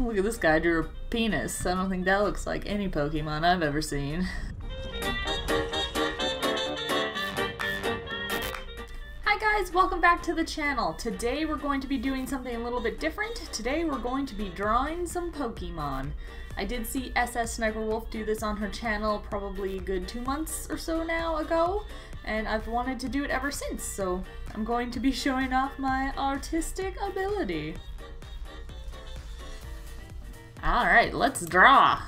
Look at this guy drew a penis. I don't think that looks like any Pokemon I've ever seen. Hi guys, welcome back to the channel. Today we're going to be doing something a little bit different. Today we're going to be drawing some Pokemon. I did see SSSniperWolf do this on her channel probably a good two months or so now ago, and I've wanted to do it ever since, so I'm going to be showing off my artistic ability. Alright, let's draw.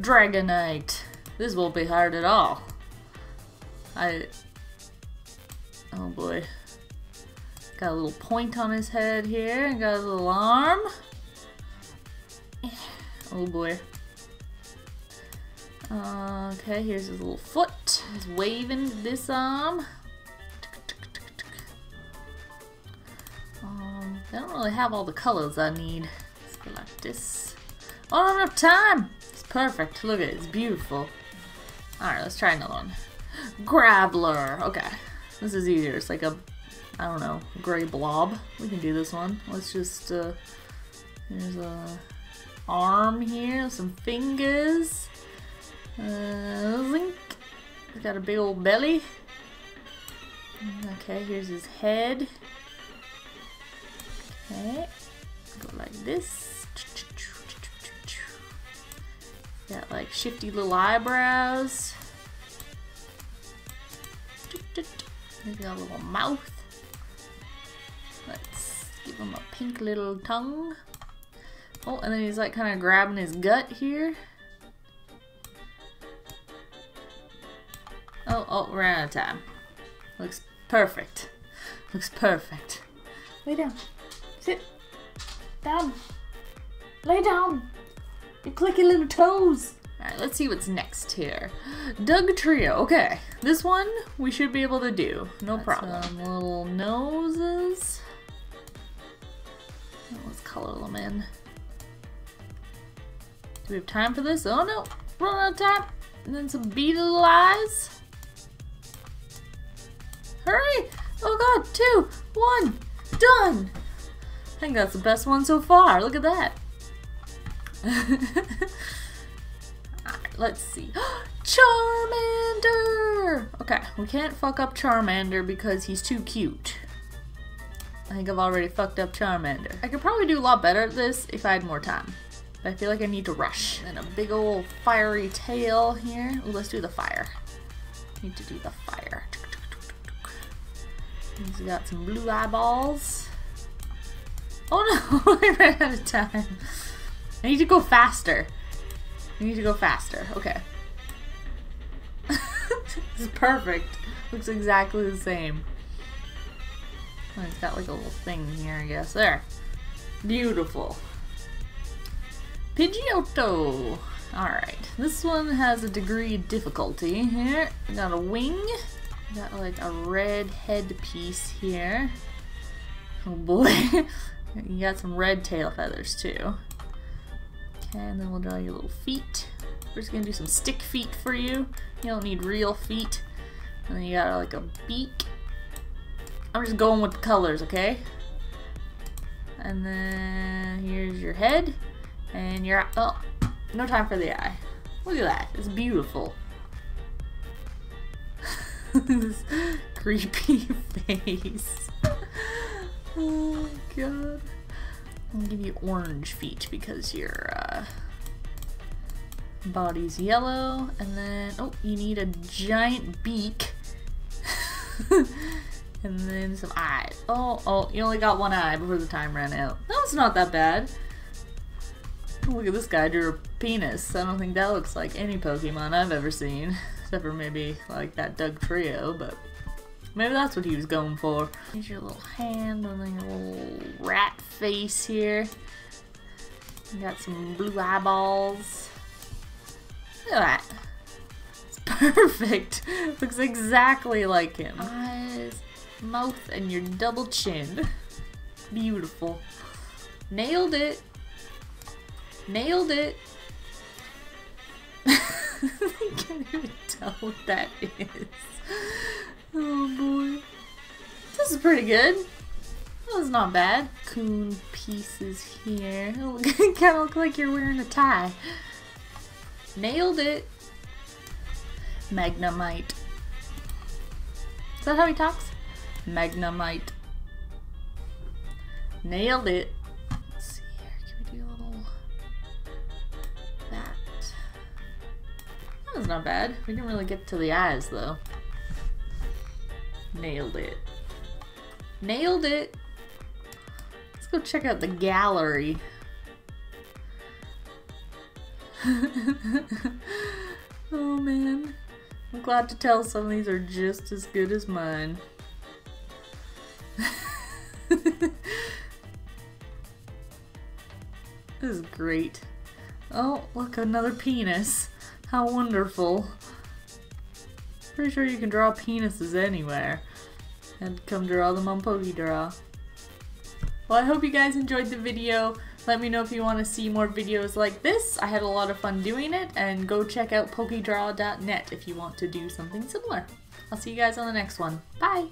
Dragonite. This won't be hard at all. I... Oh boy. Got a little point on his head here, got a little arm. Oh boy. Okay, here's his little foot. He's waving this arm. Um, I don't really have all the colors I need. This. Oh, I don't have time! It's perfect. Look at it. It's beautiful. Alright, let's try another one. Graveler. Okay. This is easier. It's like a, I don't know, gray blob. We can do this one. Let's just, uh, here's a arm here, some fingers. Uh, Link. He's got a big old belly. Okay, here's his head. Okay. Go like this. Got like shifty little eyebrows. He's got a little mouth. Let's give him a pink little tongue. Oh, and then he's like kind of grabbing his gut here. Oh, oh, we're out of time. Looks perfect. Looks perfect. Lay down. Sit. Down. Lay down. You clicky little toes. Alright, let's see what's next here. Dugtrio. Okay, this one we should be able to do. No problem. Some little noses. Let's color them in. Do we have time for this? Oh no, run out of time. And then some beetle eyes. Hurry! Oh god, two, one, done! I think that's the best one so far. Look at that. Alright, let's see. Charmander! Okay, we can't fuck up Charmander because he's too cute. I think I've already fucked up Charmander. I could probably do a lot better at this if I had more time. But I feel like I need to rush. And a big old fiery tail here. Ooh, let's do the fire. Need to do the fire. He's got some blue eyeballs. Oh no, I ran out of time. I need to go faster. I need to go faster. Okay. this is perfect. Looks exactly the same. Oh, it's got like a little thing here, I guess. There. Beautiful. Pidgeotto. Alright. This one has a degree of difficulty here. Got a wing. Got like a red head piece here. Oh boy. you got some red tail feathers too. And then we'll draw your little feet. We're just gonna do some stick feet for you. You don't need real feet. And then you got like a beak. I'm just going with the colors, okay? And then here's your head. And your oh, no time for the eye. Look at that. It's beautiful. this creepy face. oh my god. I'll give you orange feet because your uh, body's yellow. And then, oh, you need a giant beak. and then some eyes. Oh, oh, you only got one eye before the time ran out. That was not that bad. Look at this guy drew a penis. I don't think that looks like any Pokemon I've ever seen. Except for maybe like that Dugtrio, but maybe that's what he was going for. Here's your little hand and then your little rat face here. You got some blue eyeballs. Look at that. It's perfect. Looks exactly like him. Eyes, mouth, and your double chin. Beautiful. Nailed it. Nailed it. I can't even tell what that is. Is pretty good. That was not bad. Coon pieces here. kind of look like you're wearing a tie. Nailed it. Magnemite. Is that how he talks? Magnemite. Nailed it. Let's see here. Can we do a little that? That was not bad. We didn't really get to the eyes though. Nailed it. Nailed it. Let's go check out the gallery. oh man. I'm glad to tell some of these are just as good as mine. this is great. Oh, look, another penis. How wonderful. Pretty sure you can draw penises anywhere. And come draw them on PokeDraw. Well, I hope you guys enjoyed the video. Let me know if you want to see more videos like this. I had a lot of fun doing it, and go check out PokeDraw.net if you want to do something similar. I'll see you guys on the next one. Bye!